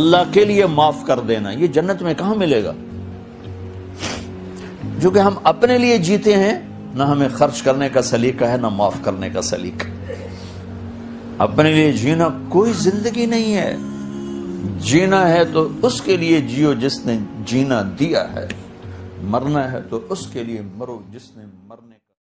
اللہ کے لیے معاف کر دینا، یہ جنت میں کہاں ملے گا؟ جو کہ ہم اپنے لیے جیتے ہیں، نہ ہمیں خرچ کرنے کا سلیقہ ہے، نہ معاف کرنے کا سلیقہ۔ اپنے لیے جینا کوئی زندگی نہیں ہے۔ جینا ہے تو اس کے لیے جیو جس نے جینا دیا ہے۔ مرنا ہے تو اس کے لیے مرو جس نے مرنے